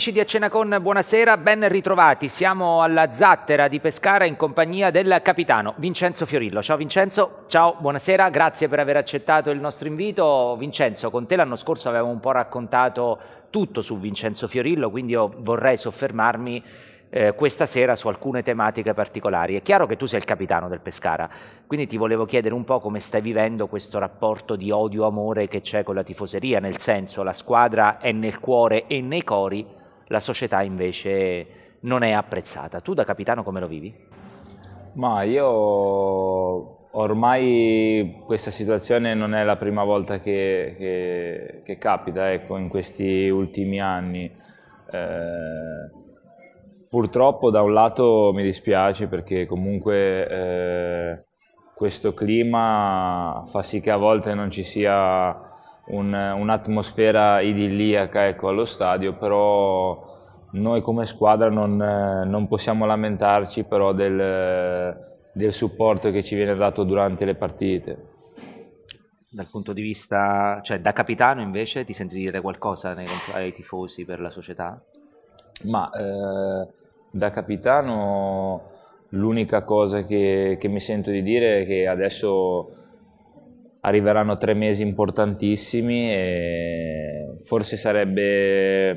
Amici di A Cena Con, buonasera, ben ritrovati. Siamo alla Zattera di Pescara in compagnia del capitano Vincenzo Fiorillo. Ciao Vincenzo, ciao, buonasera, grazie per aver accettato il nostro invito. Vincenzo, con te l'anno scorso avevamo un po' raccontato tutto su Vincenzo Fiorillo, quindi io vorrei soffermarmi eh, questa sera su alcune tematiche particolari. È chiaro che tu sei il capitano del Pescara, quindi ti volevo chiedere un po' come stai vivendo questo rapporto di odio-amore che c'è con la tifoseria, nel senso la squadra è nel cuore e nei cori, la società invece non è apprezzata. Tu da capitano come lo vivi? Ma io ormai questa situazione non è la prima volta che, che, che capita ecco, in questi ultimi anni. Eh, Purtroppo da un lato mi dispiace perché comunque eh, questo clima fa sì che a volte non ci sia un, un'atmosfera idilliaca ecco, allo stadio, però noi come squadra non, non possiamo lamentarci però del, del supporto che ci viene dato durante le partite dal punto di vista, cioè da capitano invece ti senti dire qualcosa nei, ai tifosi per la società? Ma eh, da capitano l'unica cosa che, che, mi sento di dire è che adesso arriveranno tre mesi importantissimi e forse sarebbe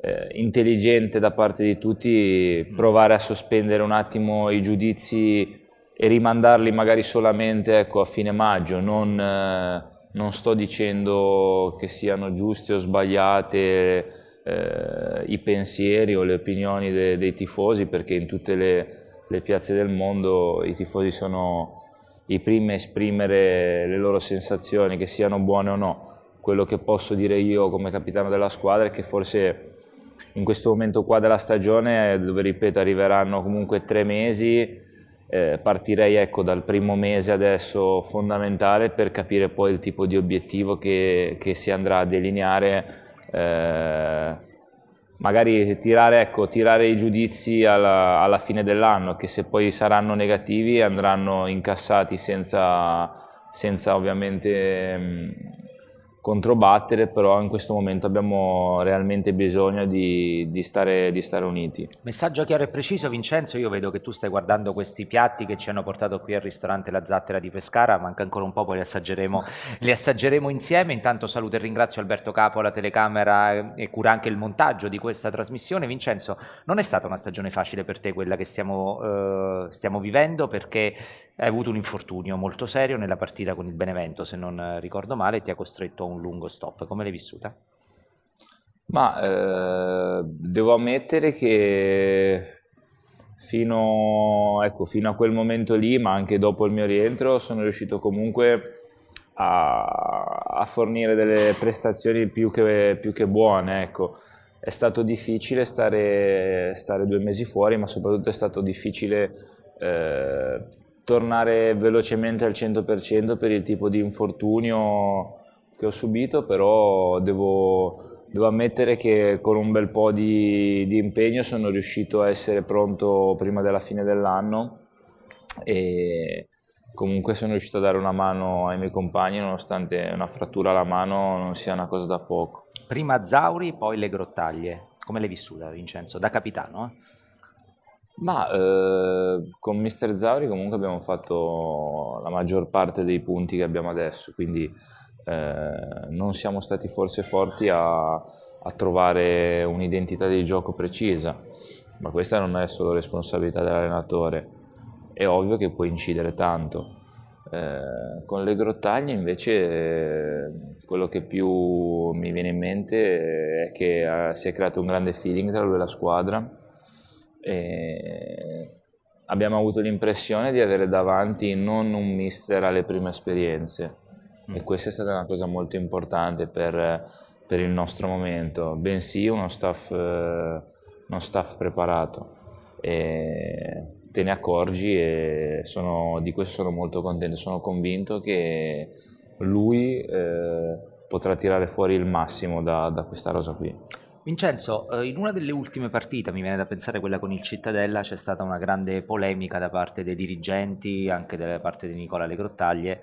eh, intelligente da parte di tutti provare a sospendere un attimo i giudizi e rimandarli magari solamente ecco, a fine maggio. Non, eh, non sto dicendo che siano giuste o sbagliate eh, i pensieri o le opinioni de, dei tifosi perché in tutte le, le, piazze del mondo i tifosi sono i primi a esprimere le loro sensazioni, che siano buone o no. Quello che posso dire io come capitano della squadra è che forse in questo momento qua della stagione, dove ripeto arriveranno comunque tre mesi, eh, partirei ecco, dal primo mese adesso fondamentale per capire poi il tipo di obiettivo che, che si andrà a delineare eh, magari tirare, ecco, tirare, i giudizi alla, alla fine dell'anno, che se poi saranno negativi andranno incassati senza, senza ovviamente mh, controbattere, però in questo momento abbiamo realmente bisogno di, di, stare, di, stare, uniti. Messaggio chiaro e preciso Vincenzo, io vedo che tu stai guardando questi piatti che ci hanno portato qui al ristorante La Zattera di Pescara, manca ancora un po', poi li assaggeremo, li assaggeremo insieme, intanto saluto e ringrazio Alberto Capo, la telecamera e cura anche il montaggio di questa trasmissione. Vincenzo, non è stata una stagione facile per te quella che stiamo, uh, stiamo vivendo perché hai avuto un infortunio molto serio nella partita con il Benevento, se non ricordo male, ti ha costretto a un lungo stop. Come l'hai vissuta? Ma eh, devo ammettere che fino, ecco, fino, a quel momento lì, ma anche dopo il mio rientro, sono riuscito comunque a, a fornire delle prestazioni più che, più che buone. Ecco. È stato difficile stare, stare, due mesi fuori, ma soprattutto è stato difficile eh, tornare velocemente al 100% per il tipo di infortunio che ho subito, però devo, devo ammettere che con un bel po' di, di, impegno sono riuscito a essere pronto prima della fine dell'anno e comunque sono riuscito a dare una mano ai miei compagni nonostante una frattura alla mano non sia una cosa da poco. Prima Zauri, poi le grottaglie. Come l'hai vissuta Vincenzo? Da capitano? Eh? Ma eh, con Mister Zauri comunque abbiamo fatto la maggior parte dei punti che abbiamo adesso, quindi eh, non siamo stati forse forti a, a trovare un'identità di gioco precisa, ma questa non è solo responsabilità dell'allenatore, è ovvio che può incidere tanto. Eh, con le grottaglie invece eh, quello che più mi viene in mente è che eh, si è creato un grande feeling tra lui e la squadra e abbiamo avuto l'impressione di avere davanti non un mister alle prime esperienze e questa è stata una cosa molto importante per, per il nostro momento, bensì uno staff, uno staff preparato. E te ne accorgi e sono, di questo sono molto contento, sono convinto che lui eh, potrà tirare fuori il massimo da, da questa rosa qui. Vincenzo, eh, in una delle ultime partite, mi viene da pensare quella con il Cittadella, c'è stata una grande polemica da parte dei dirigenti, anche da parte di Nicola Le Grottaglie,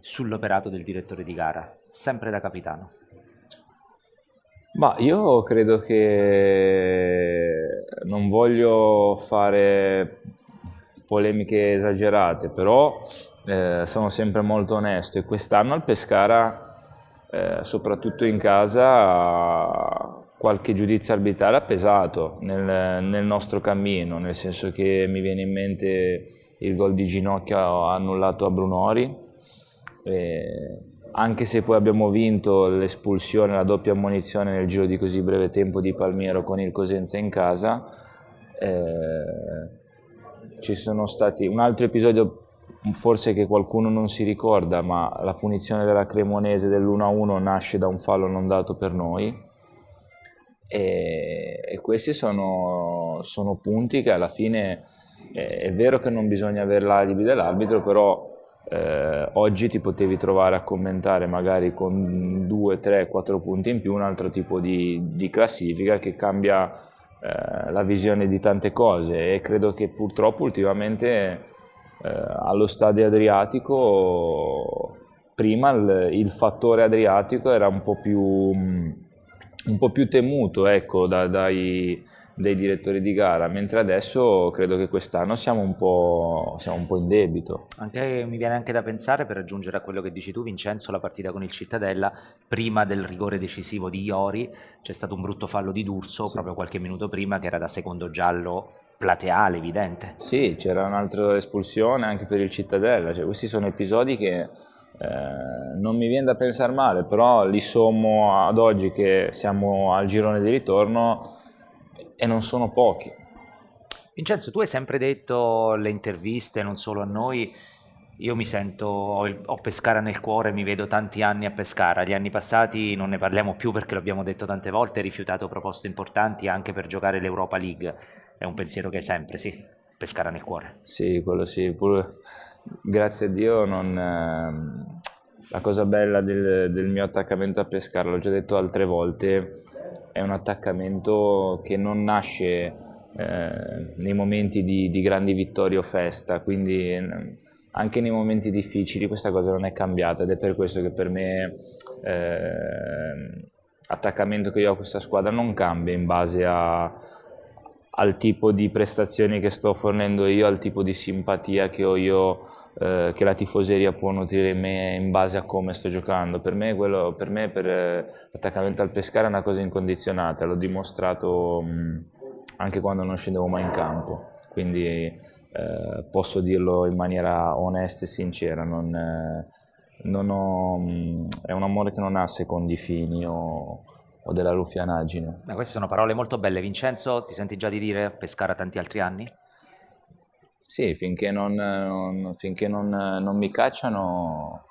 sull'operato del direttore di gara, sempre da capitano. Ma io credo che non voglio fare polemiche esagerate, però eh, sono sempre molto onesto e quest'anno al Pescara, eh, soprattutto in casa, qualche giudizio arbitrale ha pesato nel, nel, nostro cammino, nel senso che mi viene in mente il gol di ginocchio annullato a Brunori, e anche se poi abbiamo vinto l'espulsione, la doppia ammonizione nel giro di così breve tempo di Palmiero con il Cosenza in casa, eh, ci sono stati un altro episodio forse che qualcuno non si ricorda, ma la punizione della Cremonese dell'1-1 nasce da un fallo non dato per noi e, e questi sono, sono, punti che alla fine eh, è vero che non bisogna avere l'alibi dell'arbitro, però eh, oggi ti potevi trovare a commentare magari con 2, 3, 4 punti in più un altro tipo di, di classifica che cambia eh, la visione di tante cose. E credo che purtroppo ultimamente eh, allo stadio Adriatico prima il, il, fattore Adriatico era un po' più, un po più temuto ecco, da, dai, dei direttori di gara, mentre adesso credo che quest'anno siamo un po', siamo un po in debito. Anche, mi viene anche da pensare, per aggiungere a quello che dici tu, Vincenzo, la partita con il Cittadella, prima del rigore decisivo di Iori, c'è stato un brutto fallo di D'Urso sì. proprio qualche minuto prima, che era da secondo giallo plateale, evidente. Sì, c'era un'altra espulsione anche per il Cittadella, cioè, questi sono episodi che... Eh, non mi viene da pensare male, però li sommo ad oggi che siamo al girone di ritorno e non sono pochi. Vincenzo, tu hai sempre detto le interviste, non solo a noi, io mi sento, ho, il, ho, Pescara nel cuore, mi vedo tanti anni a Pescara. Gli anni passati non ne parliamo più perché l'abbiamo detto tante volte, rifiutato proposte importanti anche per giocare l'Europa League. È un pensiero che hai sempre, sì, Pescara nel cuore. Sì, quello sì, pure grazie a Dio non... Eh, la cosa bella del, del mio attaccamento a Pescara, l'ho già detto altre volte, è un attaccamento che non nasce eh, nei momenti di, di, grandi vittorie o festa, quindi eh, anche nei momenti difficili questa cosa non è cambiata ed è per questo che per me eh, l'attaccamento che io ho a questa squadra non cambia in base a, al tipo di prestazioni che sto fornendo io, al tipo di simpatia che ho io eh, che la tifoseria può nutrire in me in base a come sto giocando. Per me, quello, per, me, per eh, l'attaccamento al Pescara è una cosa incondizionata, l'ho dimostrato mh, anche quando non scendevo mai in campo, quindi eh, posso dirlo in maniera onesta e sincera. Non, eh, non ho, mh, è un amore che non ha secondi fini o, o della ruffianaggine. Ma queste sono parole molto belle. Vincenzo, ti senti già di dire Pescara tanti altri anni? Sì, finché non, non, finché non, non mi cacciano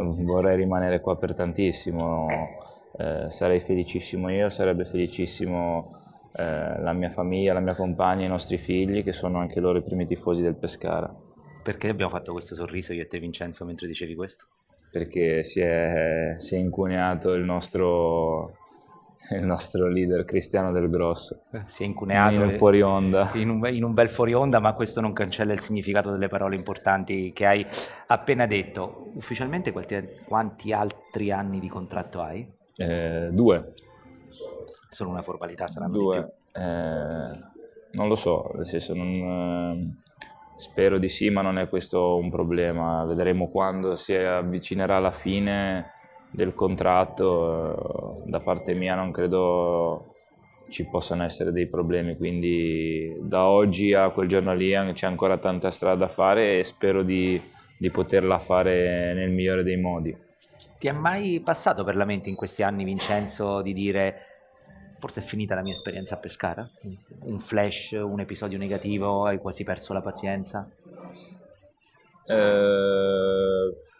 vorrei rimanere qua per tantissimo, eh, sarei felicissimo io, sarebbe felicissimo eh, la mia famiglia, la mia compagna, i nostri figli che sono anche loro i primi tifosi del Pescara. Perché abbiamo fatto questo sorriso io e te Vincenzo mentre dicevi questo? Perché si è, si è incuneato il nostro, il nostro leader Cristiano del Grosso. Eh, si è incuneato in un fuori onda. In un, in un, bel fuori onda, ma questo non cancella il significato delle parole importanti che hai appena detto. Ufficialmente quanti, quanti altri anni di contratto hai? Eh, due. Solo una formalità saranno due. Eh, non lo so, nel senso non, eh, spero di sì, ma non è questo un problema. Vedremo quando si avvicinerà la fine del contratto, eh, da parte mia non credo ci possano essere dei problemi, quindi da oggi a quel giorno lì c'è ancora tanta strada da fare e spero di, di poterla fare nel migliore dei modi. Ti è mai passato per la mente in questi anni, Vincenzo, di dire forse è finita la mia esperienza a Pescara? Un flash, un episodio negativo, hai quasi perso la pazienza? Eh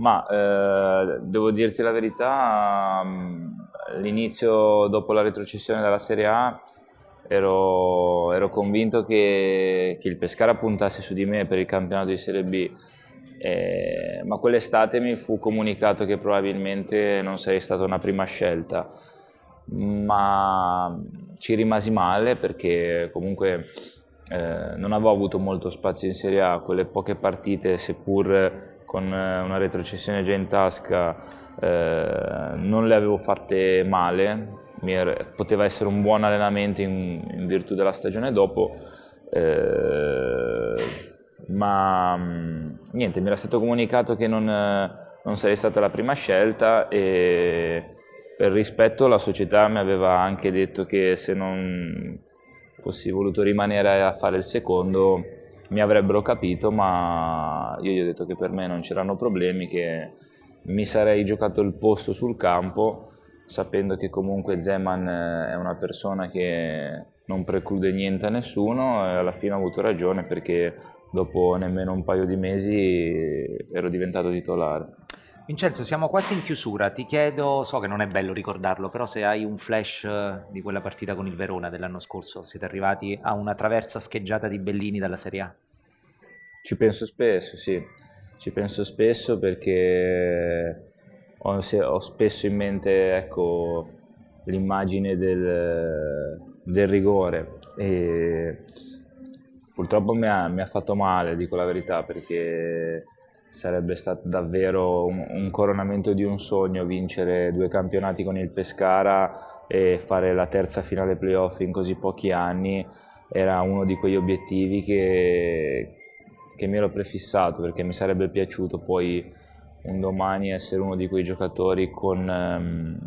ma eh, devo dirti la verità, mm, all'inizio dopo la retrocessione dalla Serie A ero, ero convinto che, che, il Pescara puntasse su di me per il campionato di Serie B, eh, ma quell'estate mi fu comunicato che probabilmente non sarei stata una prima scelta, ma ci rimasi male perché comunque eh, non avevo avuto molto spazio in Serie A, quelle poche partite, seppur con una retrocessione già in tasca eh, non le avevo fatte male, poteva essere un buon allenamento in, in virtù della stagione dopo, eh, ma mm, niente, mi era stato comunicato che non, non sarei stata la prima scelta e per rispetto la società mi aveva anche detto che se non fossi voluto rimanere a fare il secondo mi avrebbero capito, ma io gli ho detto che per me non c'erano problemi, che mi sarei giocato il posto sul campo, sapendo che comunque Zeman è una persona che non preclude niente a nessuno e alla fine ho avuto ragione perché dopo nemmeno un paio di mesi ero diventato titolare. Vincenzo, siamo quasi in chiusura, ti chiedo, so che non è bello ricordarlo, però se hai un flash eh, di quella partita con il Verona dell'anno scorso, siete arrivati a una traversa scheggiata di Bellini dalla Serie A? Ci penso spesso, sì, ci penso spesso perché ho, ho spesso in mente ecco, l'immagine del, del rigore. E purtroppo mi ha, mi ha fatto male, dico la verità, perché sarebbe stato davvero un, un, coronamento di un sogno vincere due campionati con il Pescara e fare la terza finale playoff in così pochi anni. Era uno di quegli obiettivi che, che mi ero prefissato perché mi sarebbe piaciuto poi un domani essere uno di quei giocatori con, um,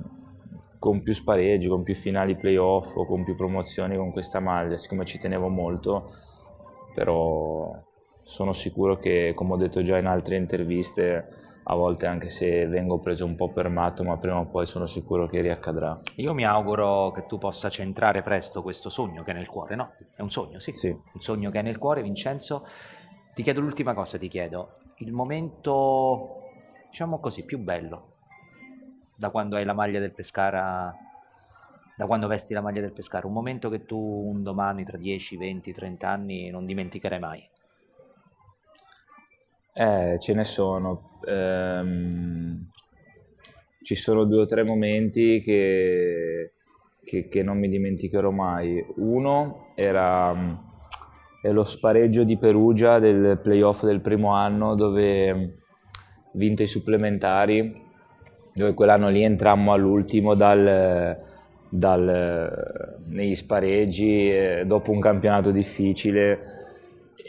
con più spareggi, con più finali playoff o con più promozioni con questa maglia, siccome ci tenevo molto, però sono sicuro che, come ho detto già in altre interviste, a volte anche se vengo preso un po' per matto, ma prima o poi sono sicuro che riaccadrà. Io mi auguro che tu possa centrare presto questo sogno che è nel cuore, no? È un sogno, sì. sì. Un sogno che è nel cuore, Vincenzo. Ti chiedo l'ultima cosa, ti chiedo, il momento, diciamo così, più bello da quando hai la maglia del Pescara, da quando vesti la maglia del Pescara, un momento che tu un domani tra 10, 20, 30 anni non dimenticherai mai. Eh, ce ne sono. Ehm, ci sono due o tre momenti che, che, che non mi dimenticherò mai. Uno era lo spareggio di Perugia del playoff del primo anno dove vinto i supplementari, dove quell'anno lì entrammo all'ultimo dal, dal, negli spareggi eh, dopo un campionato difficile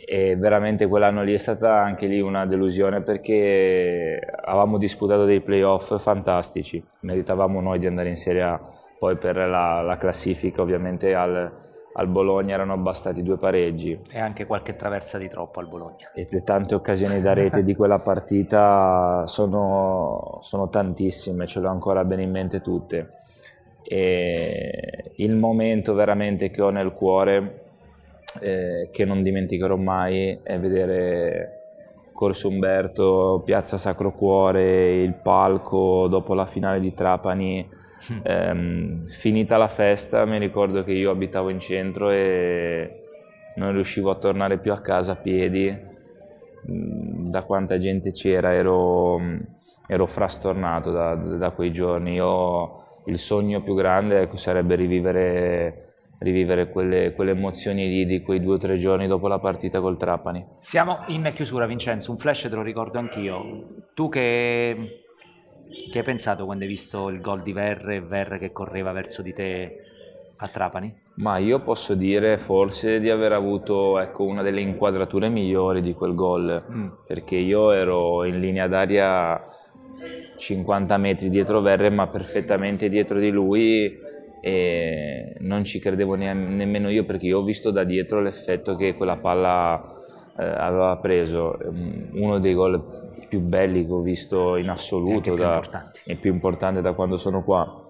e veramente quell'anno lì è stata anche lì una delusione perché avevamo disputato dei playoff fantastici, meritavamo noi di andare in Serie A, poi per la, la classifica ovviamente al, al, Bologna erano bastati due pareggi. E anche qualche traversa di troppo al Bologna. E le tante occasioni da rete di quella partita sono, sono tantissime, ce l'ho ancora bene in mente tutte. E il momento veramente che ho nel cuore eh, che non dimenticherò mai è vedere Corso Umberto, Piazza Sacro Cuore, il palco dopo la finale di Trapani. Mm. Ehm, finita la festa mi ricordo che io abitavo in centro e non riuscivo a tornare più a casa a piedi mm, da quanta gente c'era ero, ero frastornato da, da, quei giorni io il sogno più grande ecco, sarebbe rivivere rivivere quelle, quelle emozioni lì di quei due o tre giorni dopo la partita col Trapani. Siamo in chiusura Vincenzo, un flash te lo ricordo anch'io. Tu che, che hai pensato quando hai visto il gol di Verre e Verre che correva verso di te a Trapani? Ma io posso dire forse di aver avuto ecco, una delle inquadrature migliori di quel gol, mm. perché io ero in linea d'aria 50 metri dietro Verre, ma perfettamente dietro di lui e non ci credevo ne- nemmeno io perché io ho visto da dietro l'effetto che quella palla eh, aveva preso, mm, uno dei gol più belli che ho visto in assoluto e da, più importante da quando sono qua.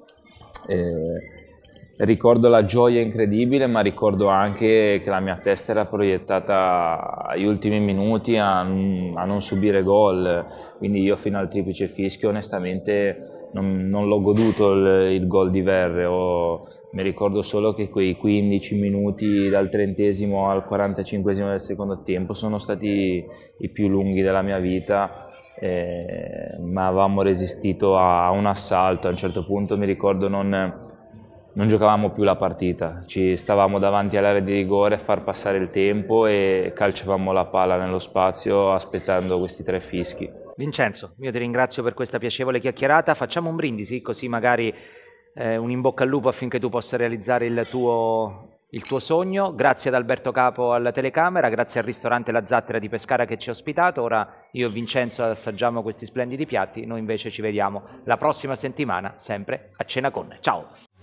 Eh, ricordo la gioia incredibile, ma ricordo anche che la mia testa era proiettata agli ultimi minuti a, a non subire gol, quindi io fino al triplice fischio onestamente non, non l'ho goduto il, il gol di Verre, ho, mi ricordo solo che quei 15 minuti dal trentesimo al 45 del secondo tempo sono stati i più lunghi della mia vita, eh, ma avevamo resistito a un assalto, a un certo punto mi ricordo non, non giocavamo più la partita, ci stavamo davanti all'area di rigore a far passare il tempo e calciavamo la palla nello spazio aspettando questi tre fischi. Vincenzo, io ti ringrazio per questa piacevole chiacchierata, facciamo un brindisi così magari eh, un in bocca al lupo affinché tu possa realizzare il tuo, il tuo sogno. Grazie ad Alberto Capo alla telecamera, grazie al ristorante La Zattera di Pescara che ci ha ospitato. Ora io e Vincenzo assaggiamo questi splendidi piatti, noi invece ci vediamo la prossima settimana sempre a cena con. Ciao!